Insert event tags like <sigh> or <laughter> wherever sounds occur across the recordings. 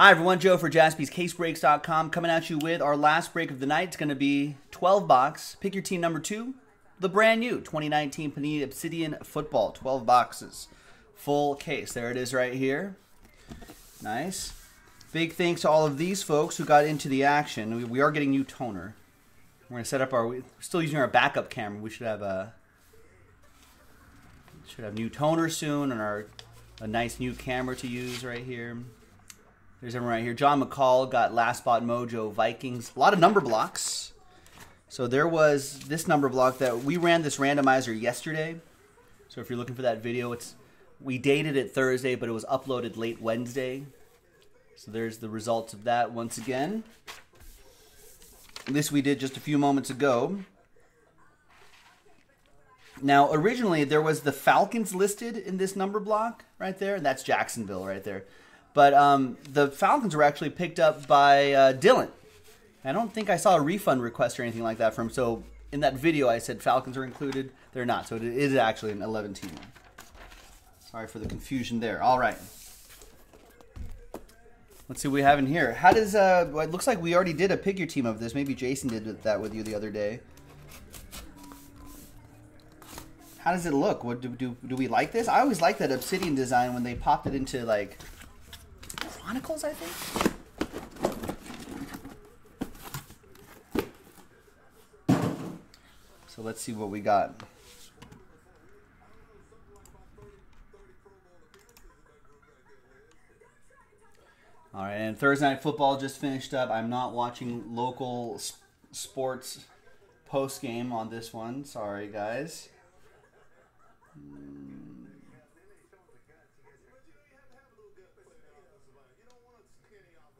Hi, everyone. Joe for jaspyscasebreaks.com coming at you with our last break of the night. It's going to be 12 box. Pick your team number two, the brand new 2019 Panini Obsidian Football. 12 boxes. Full case. There it is right here. Nice. Big thanks to all of these folks who got into the action. We, we are getting new toner. We're going to set up our. We're still using our backup camera. We should have a. Should have new toner soon and our a nice new camera to use right here. There's everyone right here. John McCall got Last Spot Mojo Vikings. A lot of number blocks. So there was this number block that we ran this randomizer yesterday. So if you're looking for that video, it's we dated it Thursday, but it was uploaded late Wednesday. So there's the results of that once again. This we did just a few moments ago. Now, originally there was the Falcons listed in this number block right there, and that's Jacksonville right there. But um, the Falcons were actually picked up by uh, Dylan. I don't think I saw a refund request or anything like that from. So in that video, I said Falcons are included. They're not. So it is actually an 11 team. Sorry for the confusion there. All right. Let's see what we have in here. How does uh? Well, it looks like we already did a pick your team of this. Maybe Jason did that with you the other day. How does it look? What do, do, do we like this? I always like that obsidian design when they popped it into like I think. So let's see what we got. All right, and Thursday night football just finished up. I'm not watching local sports post game on this one. Sorry, guys. Hmm.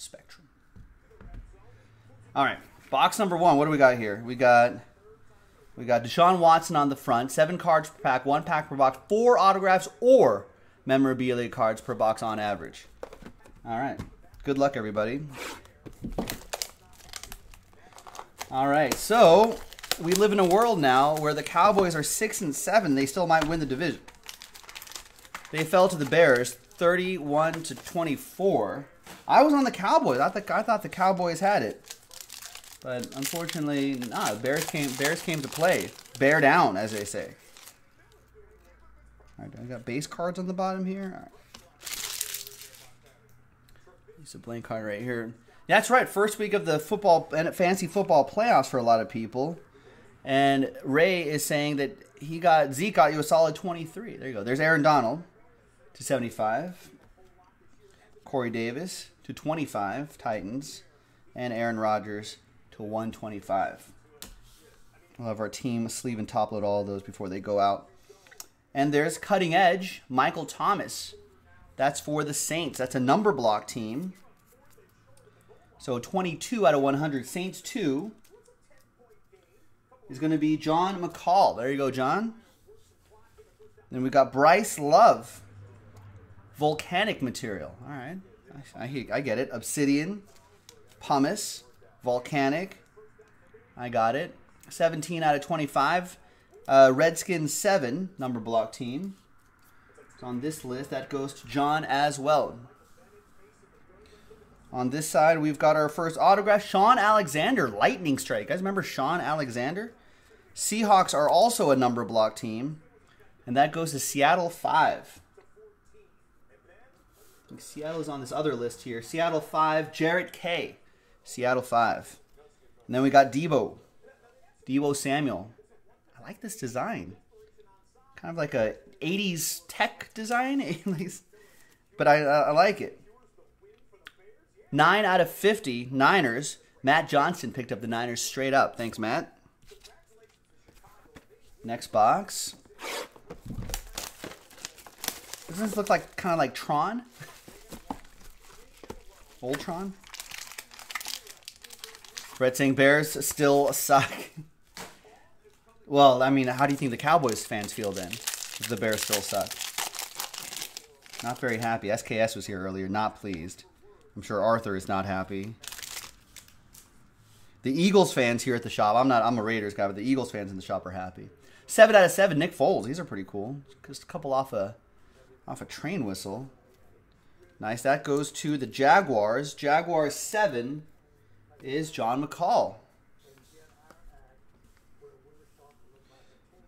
Spectrum. All right. Box number one. What do we got here? We got we got Deshaun Watson on the front, seven cards per pack, one pack per box, four autographs or memorabilia cards per box on average. All right. Good luck, everybody. All right. So we live in a world now where the Cowboys are six and seven. They still might win the division. They fell to the Bears, thirty-one to twenty-four. I was on the Cowboys. I thought I thought the Cowboys had it. But unfortunately, nah, Bears came Bears came to play. Bear down, as they say. All right, I got base cards on the bottom here. All right. A blank card right here. That's right. First week of the football and fantasy football playoffs for a lot of people. And Ray is saying that he got Zeke got you a solid 23. There you go. There's Aaron Donald to 75. Corey Davis to 25, Titans. And Aaron Rodgers to 125. We'll have our team sleeve and top load all those before they go out. And there's Cutting Edge, Michael Thomas. That's for the Saints. That's a number block team. So 22 out of 100. Saints 2 is going to be John McCall. There you go, John. Then we got Bryce Love. Volcanic material. All right. I, I, I get it. Obsidian. Pumice. Volcanic. I got it. 17 out of 25. Uh, Redskins 7, number block team. So on this list, that goes to John as well. On this side, we've got our first autograph, Shaun Alexander, Lightning Strike. Guys remember Shaun Alexander? Seahawks are also a number block team, and that goes to Seattle 5. Seattle's on this other list here. Seattle 5, Jarrett K. Seattle 5. And then we got Deebo. Deebo Samuel. I like this design. Kind of like a 80s tech design. <laughs> At least. But I, I like it. 9 out of 50 Niners. Matt Johnson picked up the Niners straight up. Thanks, Matt. Next box. Doesn't this look like kind of like Tron? <laughs> Voltron. Brett saying Bears still suck. <laughs> well, I mean, how do you think the Cowboys fans feel then? If the Bears still suck. Not very happy. SKS was here earlier, not pleased. I'm sure Arthur is not happy. The Eagles fans here at the shop, I'm not, I'm a Raiders guy, but the Eagles fans in the shop are happy. Seven out of seven, Nick Foles. These are pretty cool. Just a couple off a, off a train whistle. Nice. That goes to the Jaguars. Jaguars seven is John McCall.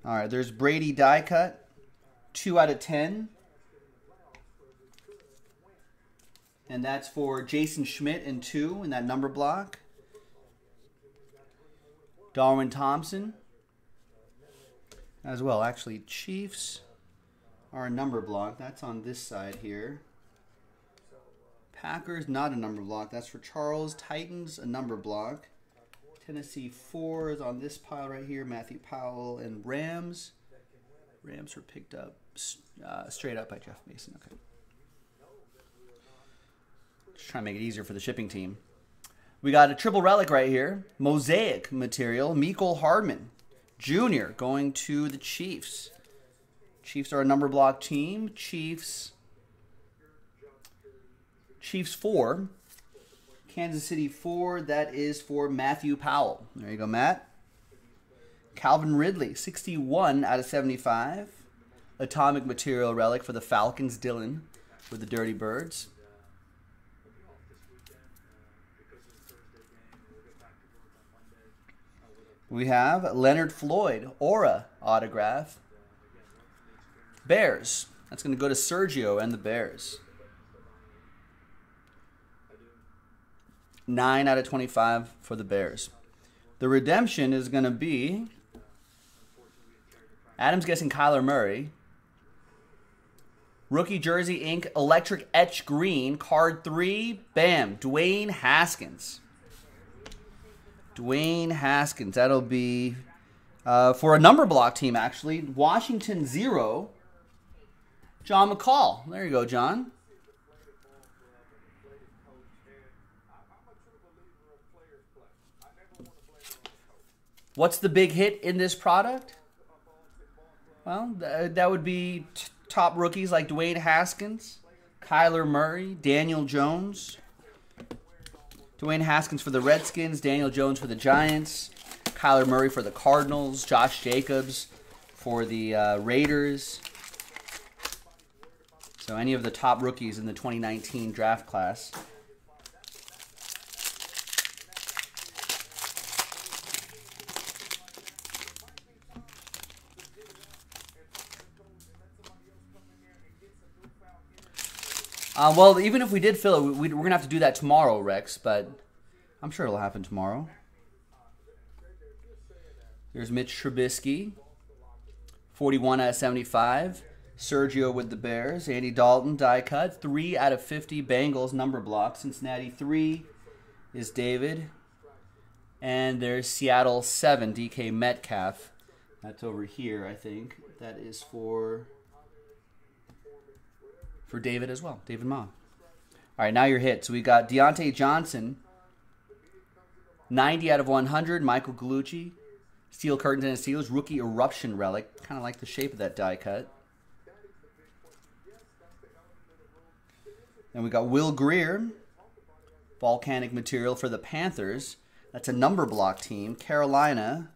All right, there's Brady die cut. Two out of ten. And that's for Jason Schmidt and two in that number block. Darwin Thompson as well. Actually, Chiefs are a number block. That's on this side here. Packers, not a number block. That's for Charles. Titans, a number block. Tennessee, four is on this pile right here. Matthew Powell and Rams. Rams were picked up uh, straight up by Jeff Mason. Okay. Just trying to make it easier for the shipping team. We got a triple relic right here. Mosaic material. Mecole Hardman Jr. going to the Chiefs. Chiefs are a number block team. Chiefs. Chiefs 4. Kansas City 4. That is for Matthew Powell. There you go, Matt. Calvin Ridley, 61 out of 75. Atomic material relic for the Falcons, Dylan, with the Dirty Birds. We have Leonard Floyd, Aura autograph. Bears. That's going to go to Sergio and the Bears. 9 out of 25 for the Bears. The redemption is going to be Adam's guessing Kyler Murray. Rookie Jersey Ink Electric Etch Green, card 3, bam, Dwayne Haskins. Dwayne Haskins. That'll be uh, for a number block team, actually. Washington, zero. John McCall. There you go, John. What's the big hit in this product? Well, th- that would be top rookies like Dwayne Haskins, Kyler Murray, Daniel Jones. Dwayne Haskins for the Redskins, Daniel Jones for the Giants, Kyler Murray for the Cardinals, Josh Jacobs for the uh, Raiders. So any of the top rookies in the 2019 draft class. Uh, well, even if we did fill it, we, are to have to do that tomorrow, Rex, but I'm sure it'll happen tomorrow. There's Mitch Trubisky, 41 out of 75. Sergio with the Bears. Andy Dalton, die cut. 3 out of 50 Bengals number block. Cincinnati, 3 is David. And there's Seattle, 7, DK Metcalf. That's over here, I think. That is for for David as well, David Ma. All right, now your. So we got Diontae Johnson, 90 out of 100. Michael Gallucci, Steel Curtains and Steelers, rookie eruption relic. Kind of like the shape of that die cut. Then we got Will Grier, volcanic material for the Panthers. That's a number block team. Carolina,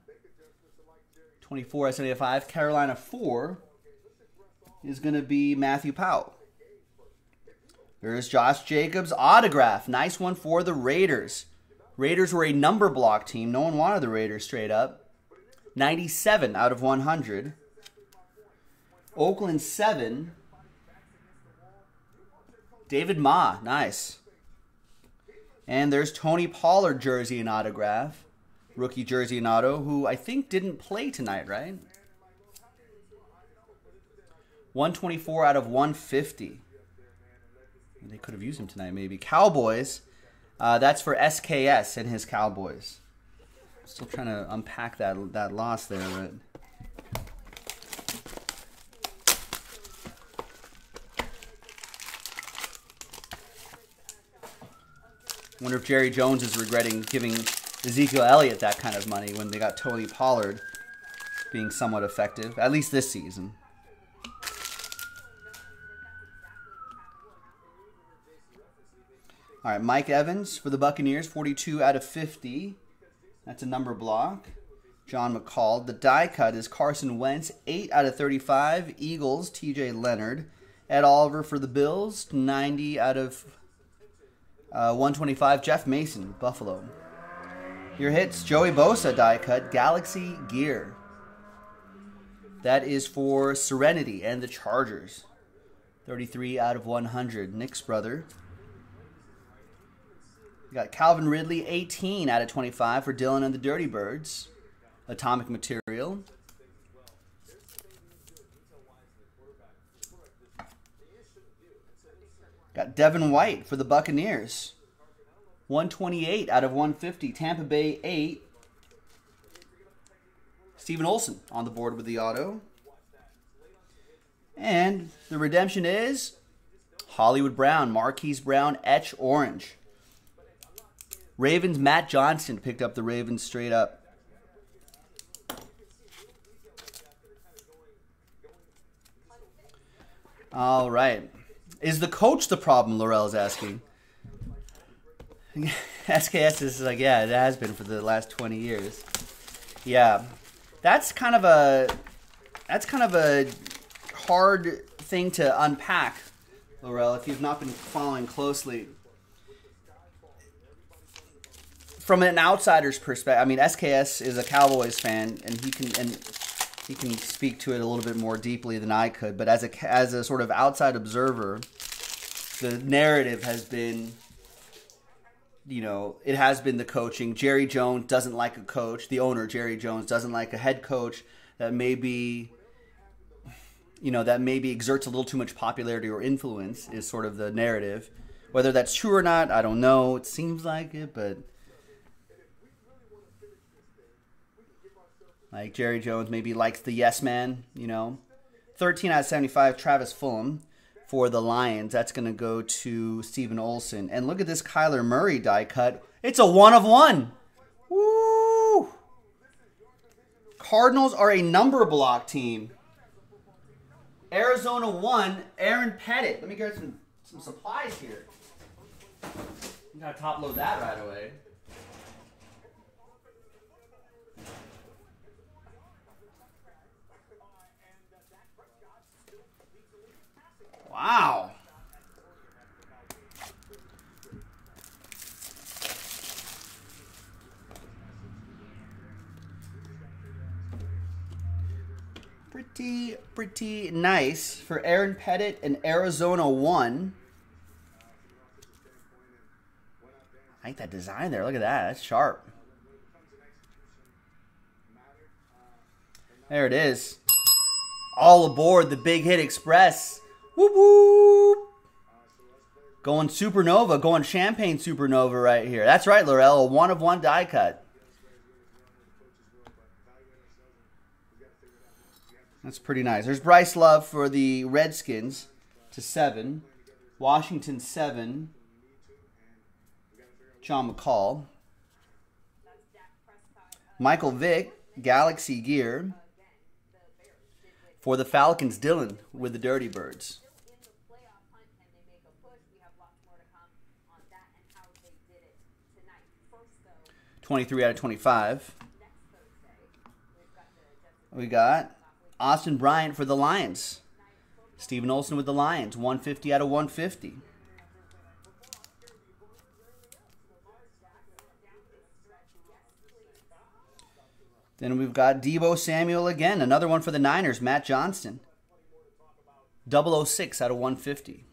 24 out 75. Carolina 4 is going to be Matthew Powell. There's Josh Jacobs autograph. Nice one for the Raiders. Raiders were a number block team. No one wanted the Raiders straight up. 97 out of 100. Oakland 7. David Ma. Nice. And there's Tony Pollard jersey and autograph. Rookie jersey and auto, who I think didn't play tonight, right? 124 out of 150. They could have used him tonight, maybe. Cowboys. Uh, that's for SKS and his Cowboys. Still trying to unpack that that loss there, but. Wonder if Jerry Jones is regretting giving Ezekiel Elliott that kind of money when they got Tony Pollard being somewhat effective, at least this season. All right, Mike Evans for the Buccaneers, 42 out of 50. That's a number block. John McCall. The die cut is Carson Wentz, 8 out of 35. Eagles, TJ Leonard. Ed Oliver for the Bills, 90 out of uh, 125. Jeff Mason, Buffalo. Your hits Joey Bosa die cut, Galaxy Gear. That is for Serenity and the Chargers. 33 out of 100. Nick's brother. You got Calvin Ridley, 18 out of 25 for Dylan and the Dirty Birds. Atomic Material. Got Devin White for the Buccaneers. 128 out of 150. Tampa Bay 8. Steven Olson on the board with the auto. And the redemption is Hollywood Brown, Marquise Brown, Etch Orange. Ravens, Matt Johnson picked up the Ravens straight up. All right. Is the coach the problem? Laurel is asking. <laughs> SKS is like, yeah, it has been for the last 20 years. Yeah. That's kind of a that's kind of a hard thing to unpack, Laurel, if you've not been following closely. From an outsider's perspective, I mean, SKS is a Cowboys fan, and he can and he can speak to it a little bit more deeply than I could. But as a as a sort of outside observer, the narrative has been, you know, it has been the coaching. Jerry Jones doesn't like a coach. The owner, Jerry Jones, doesn't like a head coach that maybe, you know, that maybe exerts a little too much popularity or influence. Is sort of the narrative. Whether that's true or not, I don't know. It seems like it, but Like Jerry Jones maybe likes the yes man, you know. 13 out of 75, Travis Fulgham for the Lions. That's going to go to Steven Olson. And look at this Kyler Murray die cut. It's a one of one. Woo! Cardinals are a number block team. Arizona one, Aaron Pettit. Let me get some, some supplies here. You gotta top load that right away. Wow. Pretty, pretty nice for Aaron Pettit and Arizona 1. I like that design there. Look at that. That's sharp. There it is. All aboard the Big Hit Express. Whoop whoop. Going supernova, going champagne supernova right here. That's right, Laurel. A one of one die cut. That's pretty nice. There's Bryce Love for the Redskins to seven. Washington seven. John McCall. Michael Vick, Galaxy Gear. For the Falcons, Dylan with the Dirty Birds. 23 out of 25. We got Austin Bryant for the Lions. Steven Olson with the Lions, 150 out of 150. Then we've got Deebo Samuel again, another one for the Niners, Matt Johnston. 006 out of 150.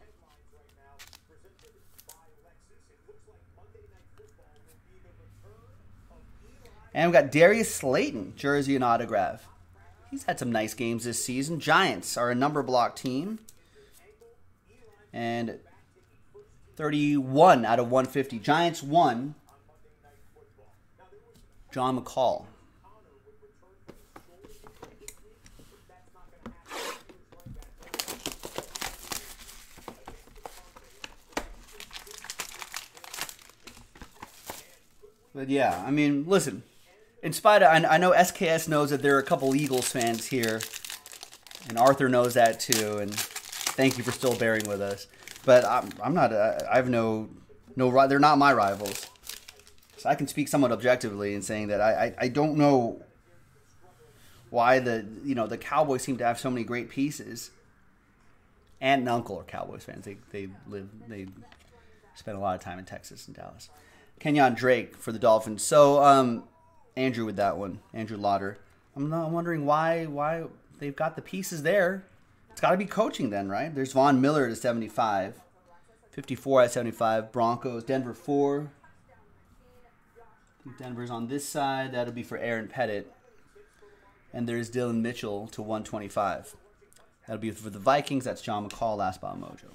And we've got Darius Slayton, jersey and autograph. He's had some nice games this season. Giants are a number block team. And 31 out of 150. Giants won. John McCall. But yeah, I mean, listen. In spite of, I, I know SKS knows that there are a couple Eagles fans here, and Arthur knows that too. And thank you for still bearing with us. But I'm, I'm not. I have no, no. They're not my rivals. So I can speak somewhat objectively in saying that I, I, I don't know why the you know the Cowboys seem to have so many great pieces. Aunt and uncle are Cowboys fans. They they live they spend a lot of time in Texas and Dallas. Kenyon Drake for the Dolphins. So um, Andrew with that one, Andrew Lauder. I'm not wondering why why they've got the pieces there. It's got to be coaching then, right? There's Von Miller at 75, 54 at 75. Broncos, Denver four, Denver's on this side. That'll be for Aaron Pettit. And there's Dillon Mitchell to 125. That'll be for the Vikings. That's John McCall, last spot mojo.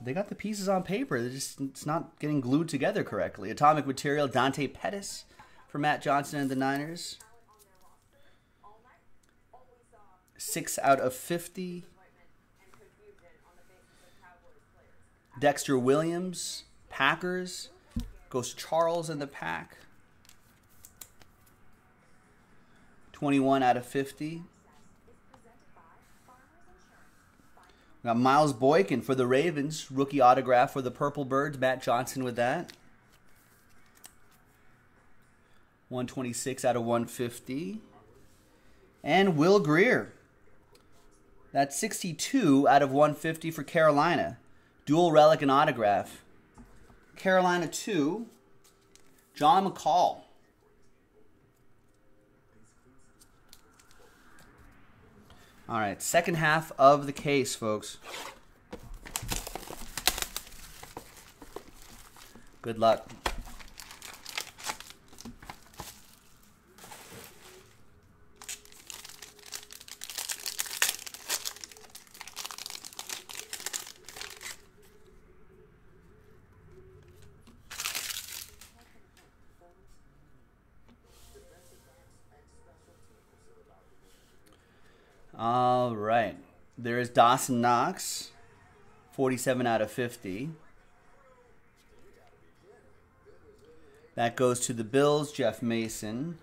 they got the pieces on paper. They're just it's not getting glued together correctly. Atomic Material, Dante Pettis for Matt Johnson and the Niners. Six out of 50. Dexter Williams, Packers. Goes Charles in the pack. 21 out of 50. We got Miles Boykin for the Ravens. Rookie autograph for the Purple Birds. Matt Johnson with that. 126 out of 150. And Will Grier. That's 62 out of 150 for Carolina. Dual relic and autograph. Carolina 2, John McCall. All right, second half of the case, folks. Good luck. All right. There is Dawson Knox, 47 out of 50. That goes to the Bills, Jeff Mason.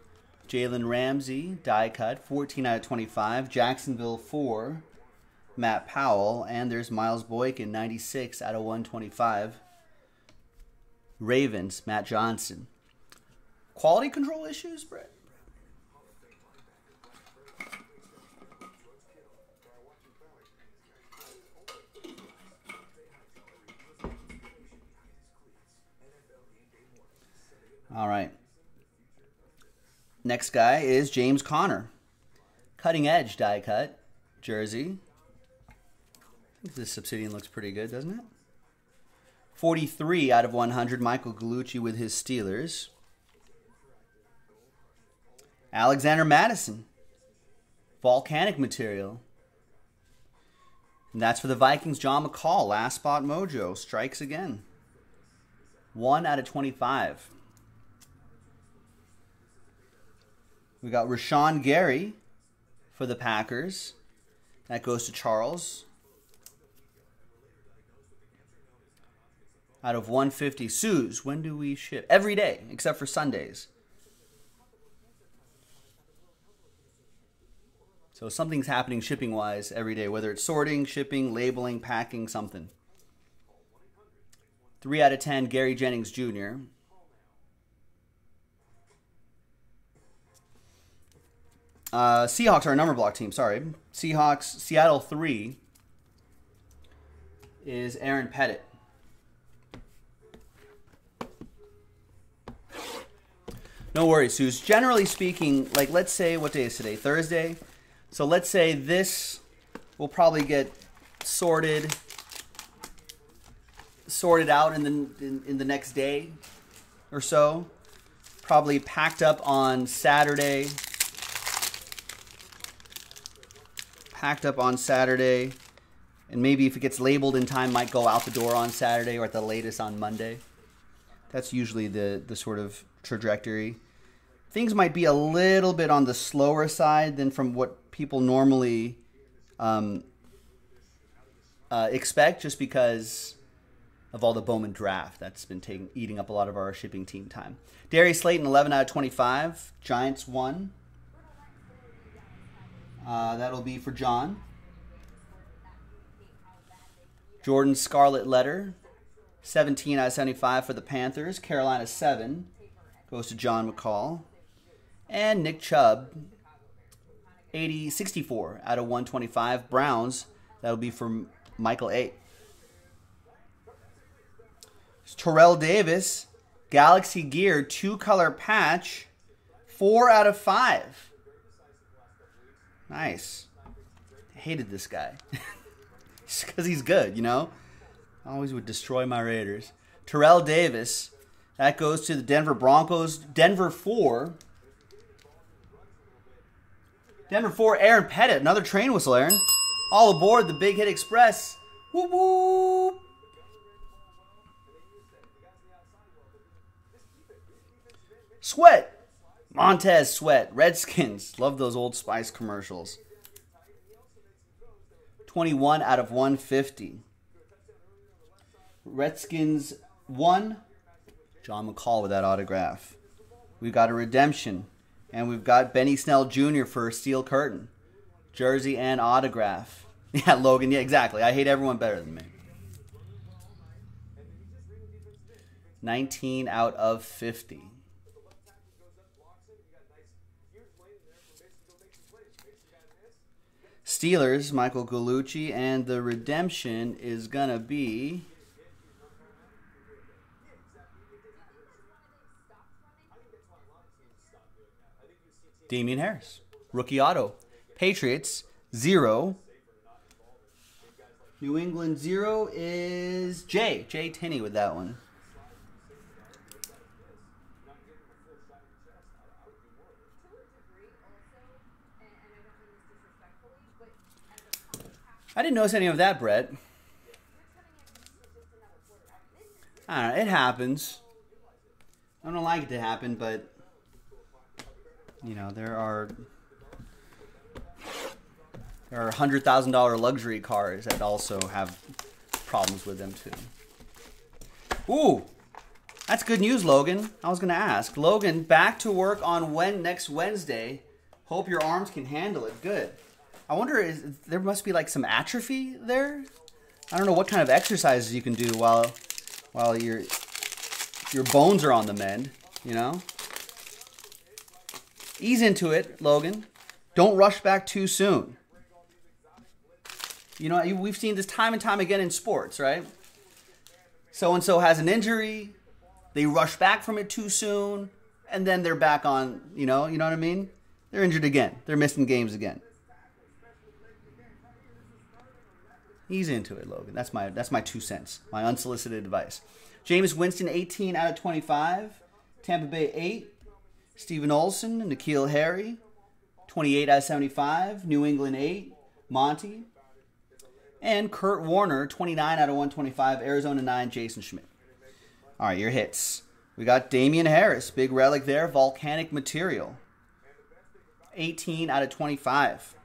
Jalen Ramsey, die cut, 14 out of 25. Jacksonville, 4. Matt Powell. And there's Miles Boykin, 96 out of 125. Ravens, Matt Johnson. Quality control issues, Brett? All right. Next guy is James Conner. Cutting edge die cut jersey. This obsidian looks pretty good, doesn't it? 43 out of 100. Michael Gallucci with his Steelers. Alexander Mattison. Volcanic material. And that's for the Vikings. John McCall. Last spot mojo. Strikes again. 1 out of 25. We got Rashan Gary for the Packers. That goes to Charles. Out of 150. Sues, when do we ship? Every day, except for Sundays. So something's happening shipping wise every day, whether it's sorting, shipping, labeling, packing, something. 3 out of 10, Gary Jennings Jr. Uh, Seahawks are a number block team. Sorry, Seahawks. Seattle three is Aaron Pettit. No worries, Suze. Generally speaking, like let's say what day is today? Thursday. So let's say this will probably get sorted sorted out in the in, in the next day or so. Probably packed up on Saturday packed up on Saturday, and maybe if it gets labeled in time, might go out the door on Saturday or at the latest on Monday. That's usually the the sort of trajectory. Things might be a little bit on the slower side than from what people normally um, uh, expect, just because of all the Bowman draft. That's been taking eating up a lot of our shipping team time. Darius Slayton, 11 out of 25. Giants, 1. Uh, that'll be for John. Jordan Scarlet Letter, 17 out of 75 for the Panthers. Carolina, 7. Goes to John McCall. And Nick Chubb, 80, 64 out of 125. Browns, that'll be for Michael A. Terrell Davis, Galaxy Gear, two color patch, four out of five. Nice. Hated this guy. <laughs> because he's good, you know? Always would destroy my Raiders. Terrell Davis, that goes to the Denver Broncos. Denver 4. Denver 4, Aaron Pettit, another train whistle, Aaron. All aboard the Big Hit Express. Whoop whoop. Sweat. Montez Sweat. Redskins. Love those Old Spice commercials. 21 out of 150. Redskins 1. John McCall with that autograph. We've got a redemption. And we've got Benny Snell Jr. for a steel curtain. Jersey and autograph. <laughs> Yeah, Logan. Yeah, exactly. I hate everyone better than me. 19 out of 50. Steelers, Michael Gallucci, and the redemption is going to be. Damien Harris, rookie auto. Patriots, zero. New England, zero is Jay. Jay Tinney with that one. I didn't notice any of that, Brett. I don't know. It happens. I don't like it to happen, but you know there are there are hundred thousand dollar luxury cars that also have problems with them too. Ooh, that's good news, Logan. I was gonna ask Logan back to work on when next Wednesday. Hope your arms can handle it. Good. I wonder is there must be like some atrophy there. I don't know what kind of exercises you can do while while your your bones are on the mend. You know. Ease into it, Logan. Don't rush back too soon. You know, we've seen this time and time again in sports, right? So and so has an injury, they rush back from it too soon, and then they're back on, you know, you know what I mean? They're injured again. They're missing games again. He's into it, Logan. That's my that's my two cents. My unsolicited advice. Jameis Winston, 18 out of 25. Tampa Bay 8. Steven Olson, N'Keal Harry, 28 out of 75. New England 8. Monty. And Kurt Warner, 29 out of 125. Arizona 9. Jason Schmidt. All right, your hits. We got Damien Harris, big relic there, volcanic material. 18 out of 25.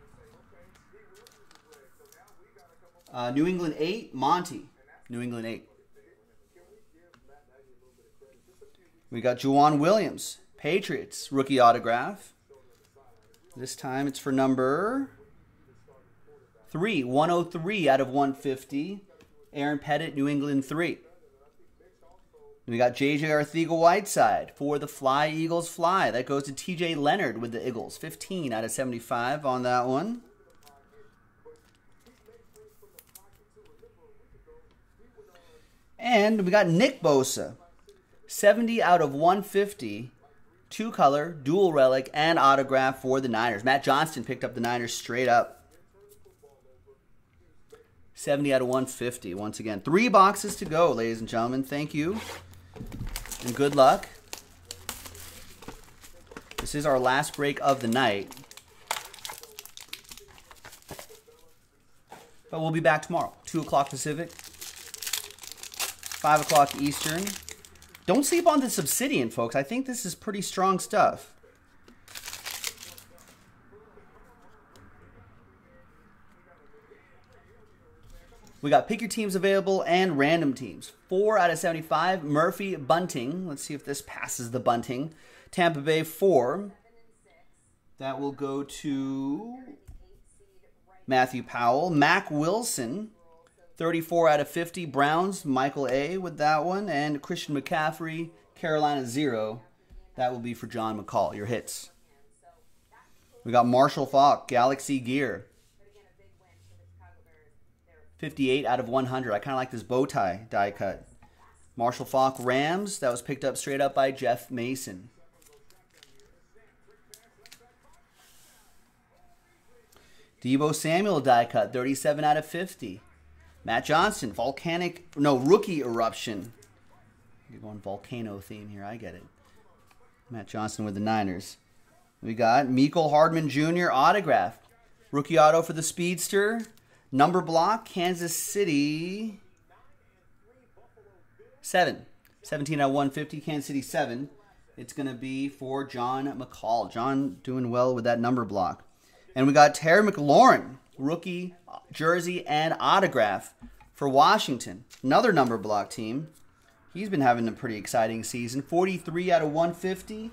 Uh, New England 8, Monty. New England 8. We got Joejuan Williams, Patriots, rookie autograph. This time it's for number 3, 103 out of 150. Aaron Pettit, New England 3. We got JJ Arcega-Whiteside for the Fly Eagles Fly. That goes to TJ Leonard with the Eagles. 15 out of 75 on that one. And we got Nick Bosa, 70 out of 150, two color, dual relic, and autograph for the Niners. Matt Johnston picked up the Niners straight up. 70 out of 150. Once again, three boxes to go, ladies and gentlemen. Thank you. And good luck. This is our last break of the night. But we'll be back tomorrow, 2 o'clock Pacific. 5 o'clock Eastern. Don't sleep on this Obsidian, folks. I think this is pretty strong stuff. We got pick your teams available and random teams. Four out of 75. Murphy Bunting. Let's see if this passes the bunting. Tampa Bay, four. That will go to Matthew Powell. Mack Wilson, 34 out of 50. Browns, Michael A. with that one. And Christian McCaffrey, Carolina, zero. That will be for John McCall. Your hits. We got Marshall Faulk, Galaxy Gear. 58 out of 100. I kind of like this bow tie die cut. Marshall Faulk Rams. That was picked up straight up by Jeff Mason. Deebo Samuel die cut. 37 out of 50. Matt Johnson. Volcanic. No, rookie eruption. You're going volcano theme here. I get it. Matt Johnson with the Niners. We got Mecole Hardman Jr. autograph. Rookie auto for the Speedster. Number block, Kansas City. 7. 17 out of 150, Kansas City 7. It's going to be for John McCall. John doing well with that number block. And we got Terry McLaurin, rookie jersey and autograph for Washington. Another number block team. He's been having a pretty exciting season. 43 out of 150.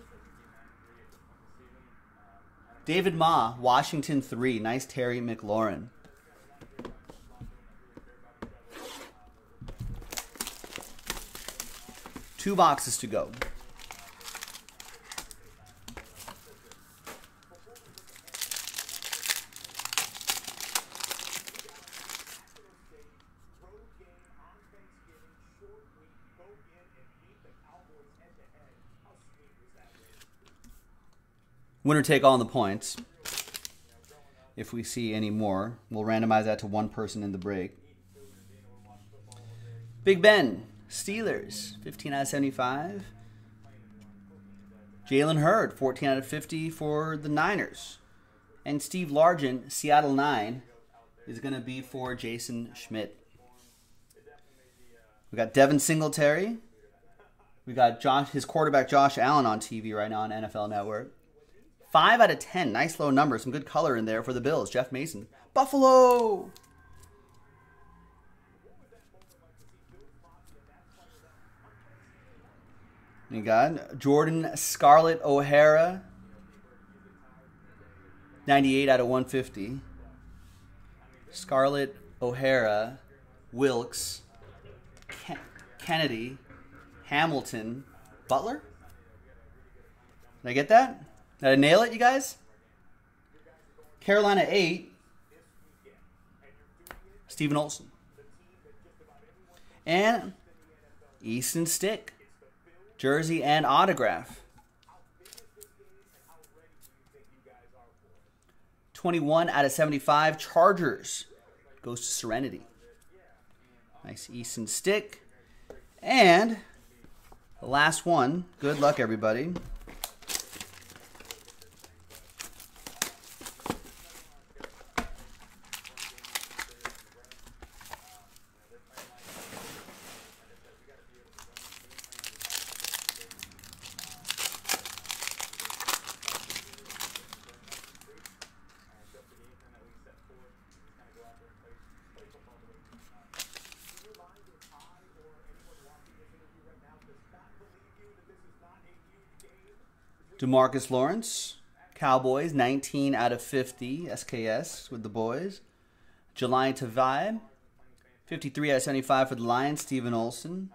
David Ma, Washington 3. Nice Terry McLaurin. Two boxes to go. Winner take all in the points. If we see any more, we'll randomize that to one person in the break. Big Ben, Steelers, 15 out of 75. Jalen Hurd, 14 out of 50 for the Niners. And Steve Largent, Seattle 9, is going to be for Jason Schmidt. We got Devin Singletary. We got Josh, his quarterback Josh Allen on TV right now on NFL Network. 5 out of 10. Nice low number. Some good color in there for the Bills. Jeff Mason. Buffalo! You got Jordan Scarlett O'Hara, 98 out of 150. Scarlett O'Hara, Wilkes, Ken- Kennedy, Hamilton, Butler. Did I get that? Did I nail it, you guys? Carolina 8, Steven Olson. And Easton Stick jersey, and autograph. 21 out of 75 Chargers goes to Serenity. Nice Easton stick. And the last one. Good luck, everybody. DeMarcus Lawrence, Cowboys, 19 out of 50 SKS with the boys. Jahlani Tavai, 53 out of 75 for the Lions, Steven Olson.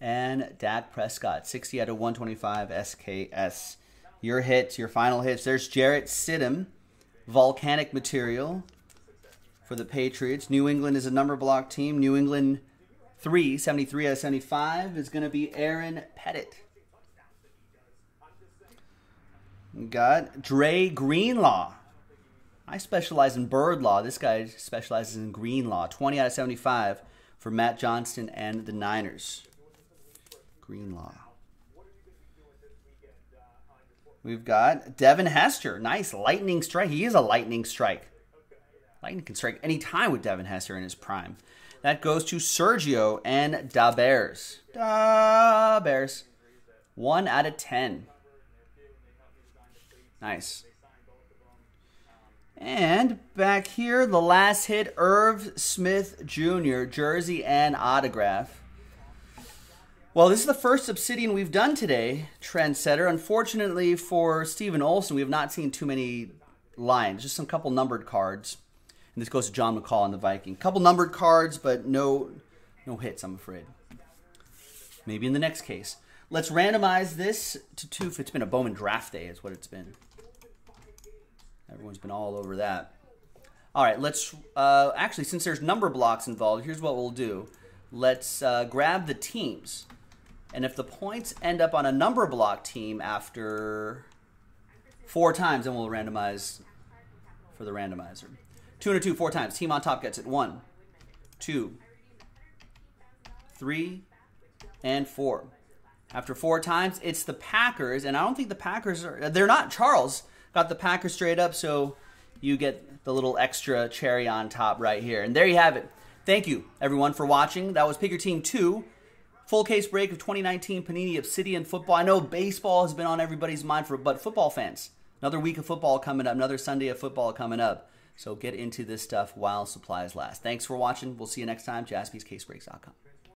And Dak Prescott, 60 out of 125 SKS. Your hits, your final hits. There's Jarrett Stidham, volcanic material for the Patriots. New England is a number block team. New England 3, 73 out of 75 is going to be Aaron Pettit. Got Dre Greenlaw. I specialize in bird law. This guy specializes in green law. 20 out of 75 for Matt Johnston and the Niners. Greenlaw. We've got Devin Hester. Nice lightning strike. He is a lightning strike. Lightning can strike any time with Devin Hester in his prime. That goes to Sergio and Da Bears. Da Bears. One out of ten. Nice. And back here, the last hit, Irv Smith Jr., jersey and autograph. Well, this is the first Obsidian we've done today, Trendsetter. Unfortunately for Steven Olson, we have not seen too many lines, just some couple numbered cards. And this goes to John McCall and the Viking. Couple numbered cards, but no, no hits, I'm afraid. Maybe in the next case. Let's randomize this to two. It's been a Bowman draft day, is what it's been. Everyone's been all over that. All right, let's uh, actually, since there's number blocks involved, here's what we'll do. Let's uh, grab the teams. And if the points end up on a number block team after four times, then we'll randomize for the randomizer. Two and a two, four times. Team on top gets it. One, two, three, and four. After four times, it's the Packers, and I don't think the Packers are. They're not. Charles got the Packers straight up, so you get the little extra cherry on top right here. And there you have it. Thank you, everyone, for watching. That was Pick Your Team 2. Full case break of 2019 Panini Obsidian football. I know baseball has been on everybody's mind for, but football fans, another week of football coming up, another Sunday of football coming up. So get into this stuff while supplies last. Thanks for watching. We'll see you next time. JaspysCaseBreaks.com.